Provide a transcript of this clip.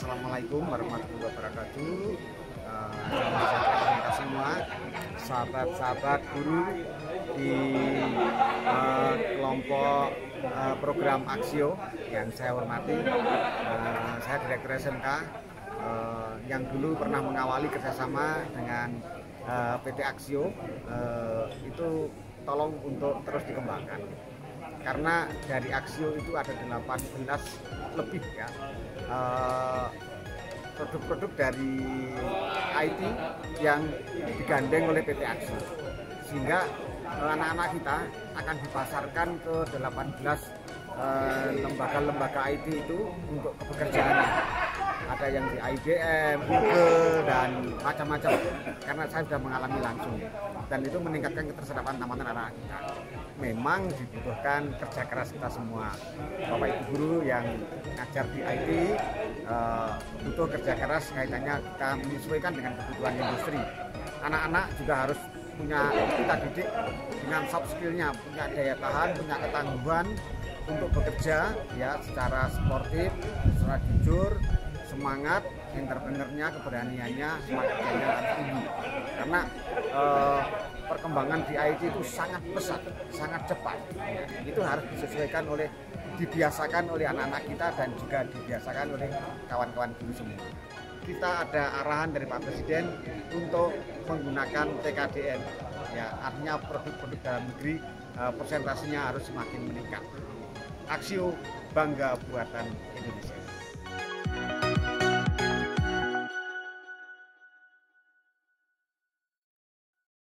Assalamualaikum warahmatullahi wabarakatuh. Uh, sejahtera kita semua, sahabat-sahabat guru di uh, kelompok uh, program Aksio yang saya hormati. Uh, saya Direktur SMK uh, yang dulu pernah mengawali kerjasama dengan uh, PT Aksio. Uh, itu tolong untuk terus dikembangkan karena dari Aksio itu ada 18 lebih ya. Produk-produk dari IT yang digandeng oleh PT Aksio sehingga anak-anak kita akan dipasarkan ke 18 lembaga-lembaga IT itu untuk pekerjaan ada yang di IBM, Google dan macam-macam. Karena saya sudah mengalami langsung. Dan itu meningkatkan ketersediaan taman anak kita. Memang dibutuhkan kerja keras kita semua. Bapak Ibu guru yang ngajar di IT uh, butuh kerja keras kaitannya kita menyesuaikan dengan kebutuhan industri. Anak-anak juga harus punya kita didik dengan soft skillnya punya daya tahan punya ketangguhan untuk bekerja ya secara sportif secara jujur semangat entrepreneurnya keberaniannya kerjanya harus tinggi. Karena uh, perkembangan di IT itu sangat pesat sangat cepat. Itu harus disesuaikan oleh dibiasakan oleh anak-anak kita dan juga dibiasakan oleh kawan-kawan guru semua. Kita ada arahan dari Pak Presiden untuk menggunakan TKDN ya artinya produk-produk dalam negeri persentasenya harus semakin meningkat. Aksio bangga buatan Indonesia